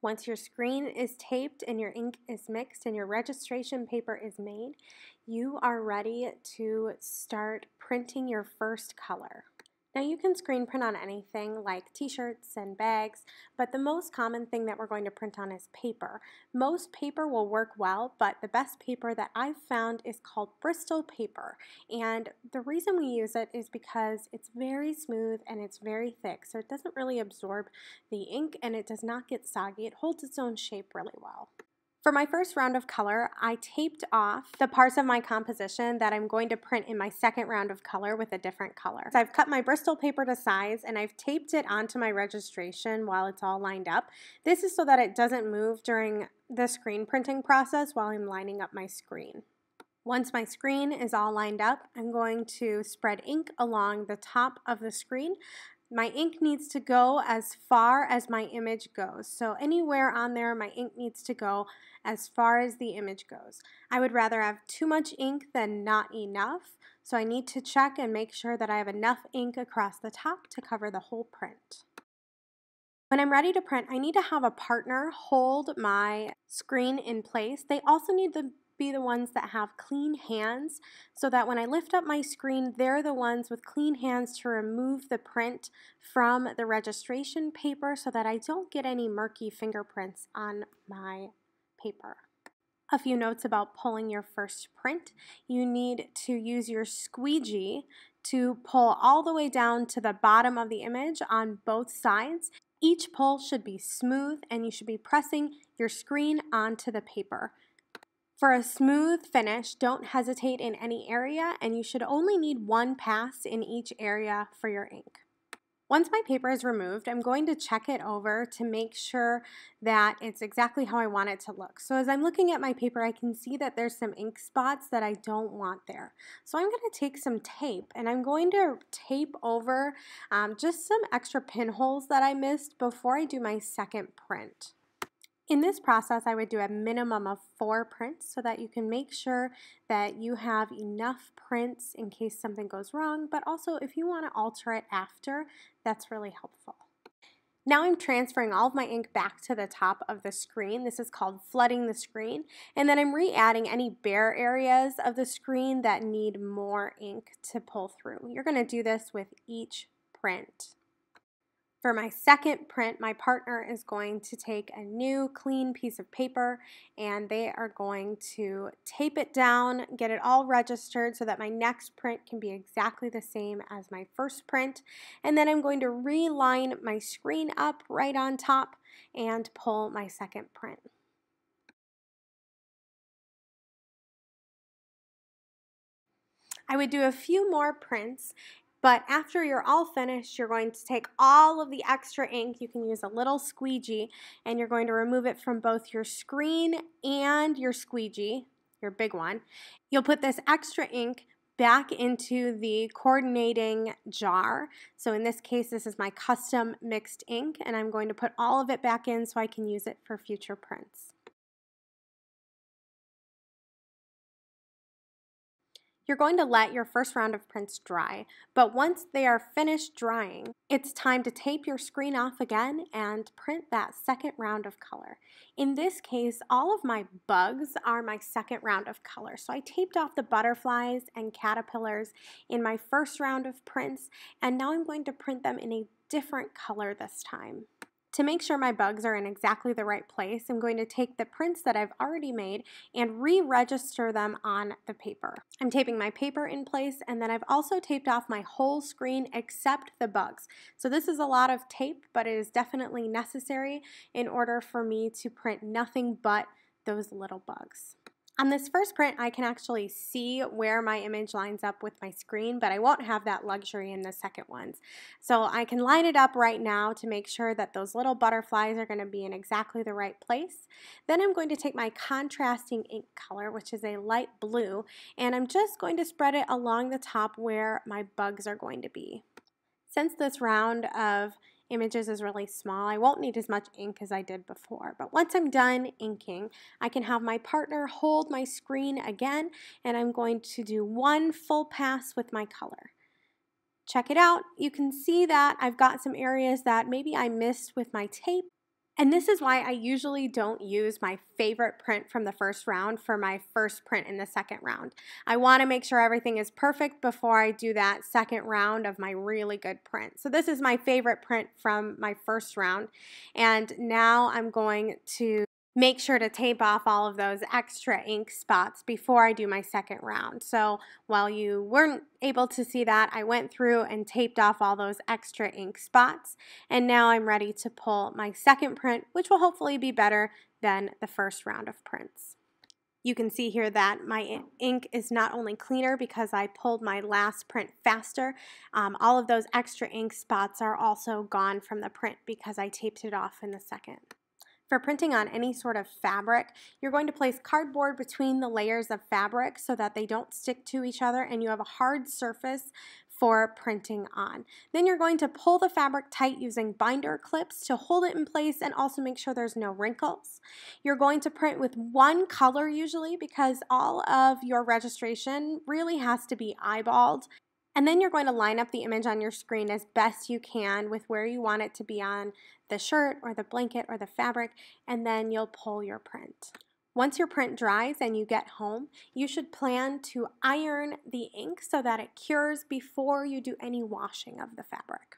Once your screen is taped and your ink is mixed and your registration paper is made, you are ready to start printing your first color. Now you can screen print on anything like t-shirts and bags, but the most common thing that we're going to print on is paper. Most paper will work well, but the best paper that I've found is called Bristol paper. And the reason we use it is because it's very smooth and it's very thick, so it doesn't really absorb the ink and it does not get soggy. It holds its own shape really well. For my first round of color, I taped off the parts of my composition that I'm going to print in my second round of color with a different color. So I've cut my Bristol paper to size and I've taped it onto my registration while it's all lined up. This is so that it doesn't move during the screen printing process while I'm lining up my screen. Once my screen is all lined up, I'm going to spread ink along the top of the screen. My ink needs to go as far as my image goes. So anywhere on there, my ink needs to go as far as the image goes. I would rather have too much ink than not enough. So I need to check and make sure that I have enough ink across the top to cover the whole print. When I'm ready to print, I need to have a partner hold my screen in place. They also need to be the ones that have clean hands so that when I lift up my screen, they're the ones with clean hands to remove the print from the registration paper so that I don't get any murky fingerprints on my paper. A few notes about pulling your first print. You need to use your squeegee to pull all the way down to the bottom of the image on both sides. Each pull should be smooth and you should be pressing your screen onto the paper. For a smooth finish, don't hesitate in any area and you should only need one pass in each area for your ink. Once my paper is removed, I'm going to check it over to make sure that it's exactly how I want it to look. So as I'm looking at my paper, I can see that there's some ink spots that I don't want there. So I'm going to take some tape and I'm going to tape over um, just some extra pinholes that I missed before I do my second print. In this process, I would do a minimum of four prints so that you can make sure that you have enough prints in case something goes wrong, but also if you want to alter it after, that's really helpful. Now I'm transferring all of my ink back to the top of the screen. This is called flooding the screen. And then I'm re-adding any bare areas of the screen that need more ink to pull through. You're going to do this with each print. For my second print, my partner is going to take a new clean piece of paper and they are going to tape it down, get it all registered so that my next print can be exactly the same as my first print. And then I'm going to reline my screen up right on top and pull my second print. I would do a few more prints but after you're all finished, you're going to take all of the extra ink. You can use a little squeegee and you're going to remove it from both your screen and your squeegee, your big one. You'll put this extra ink back into the coordinating jar. So in this case, this is my custom mixed ink and I'm going to put all of it back in so I can use it for future prints. You're going to let your first round of prints dry, but once they are finished drying, it's time to tape your screen off again and print that second round of color. In this case, all of my bugs are my second round of color. So I taped off the butterflies and caterpillars in my first round of prints, and now I'm going to print them in a different color this time. To make sure my bugs are in exactly the right place, I'm going to take the prints that I've already made and re-register them on the paper. I'm taping my paper in place and then I've also taped off my whole screen except the bugs. So this is a lot of tape, but it is definitely necessary in order for me to print nothing but those little bugs. On this first print, I can actually see where my image lines up with my screen, but I won't have that luxury in the second ones. So I can line it up right now to make sure that those little butterflies are going to be in exactly the right place. Then I'm going to take my contrasting ink color, which is a light blue, and I'm just going to spread it along the top where my bugs are going to be. Since this round of images is really small. I won't need as much ink as I did before. But once I'm done inking, I can have my partner hold my screen again, and I'm going to do one full pass with my color. Check it out. You can see that I've got some areas that maybe I missed with my tape, And this is why I usually don't use my favorite print from the first round for my first print in the second round. I want to make sure everything is perfect before I do that second round of my really good print. So this is my favorite print from my first round. And now I'm going to make sure to tape off all of those extra ink spots before I do my second round. So while you weren't able to see that, I went through and taped off all those extra ink spots. And now I'm ready to pull my second print, which will hopefully be better than the first round of prints. You can see here that my ink is not only cleaner because I pulled my last print faster, um, all of those extra ink spots are also gone from the print because I taped it off in the second. For printing on any sort of fabric, you're going to place cardboard between the layers of fabric so that they don't stick to each other and you have a hard surface for printing on. Then you're going to pull the fabric tight using binder clips to hold it in place and also make sure there's no wrinkles. You're going to print with one color usually because all of your registration really has to be eyeballed and then you're going to line up the image on your screen as best you can with where you want it to be on the shirt or the blanket or the fabric, and then you'll pull your print. Once your print dries and you get home, you should plan to iron the ink so that it cures before you do any washing of the fabric.